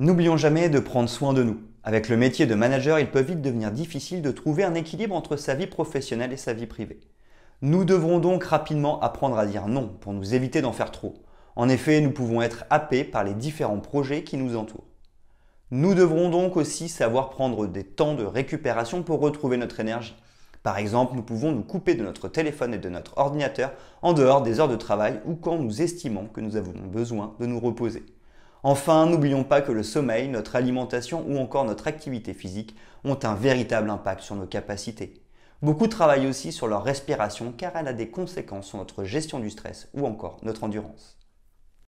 N'oublions jamais de prendre soin de nous. Avec le métier de manager, il peut vite devenir difficile de trouver un équilibre entre sa vie professionnelle et sa vie privée. Nous devrons donc rapidement apprendre à dire non pour nous éviter d'en faire trop. En effet, nous pouvons être happés par les différents projets qui nous entourent. Nous devrons donc aussi savoir prendre des temps de récupération pour retrouver notre énergie. Par exemple, nous pouvons nous couper de notre téléphone et de notre ordinateur en dehors des heures de travail ou quand nous estimons que nous avons besoin de nous reposer. Enfin, n'oublions pas que le sommeil, notre alimentation ou encore notre activité physique ont un véritable impact sur nos capacités. Beaucoup travaillent aussi sur leur respiration car elle a des conséquences sur notre gestion du stress ou encore notre endurance.